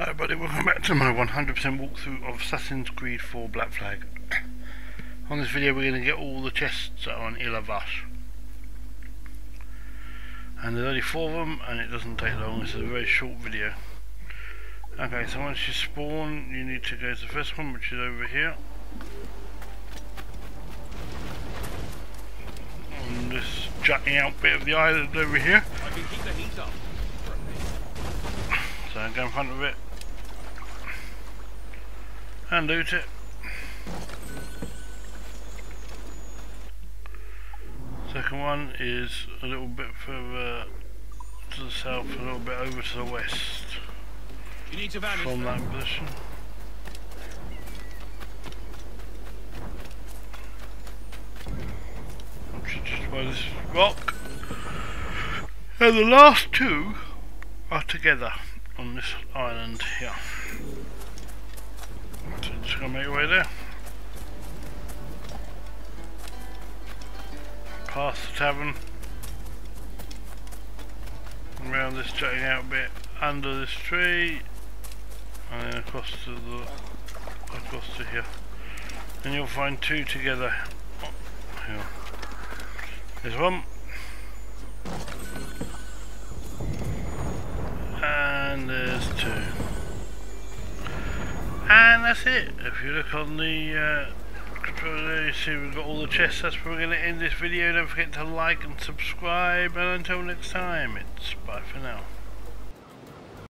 Hi everybody, welcome back to my 100% walkthrough of Assassin's Creed 4 Black Flag. on this video we're going to get all the chests that are on Il à Vache. And there's only four of them and it doesn't take long, this is a very short video. Okay, so once you spawn you need to go to the first one which is over here. On this jutting out bit of the island over here. So go in front of it and loot it. Second one is a little bit further to the south, a little bit over to the west you need to vanish from that position. Just by this rock. And the last two are together on this island here. Gonna make your way there. Past the tavern. Around this jutting out bit under this tree. And then across to the across to here. And you'll find two together. Oh, here. There's one. And there's two. That's it. If you look on the uh, controller there, you see we've got all the chests. That's where we're going to end this video. Don't forget to like and subscribe. And until next time, it's bye for now.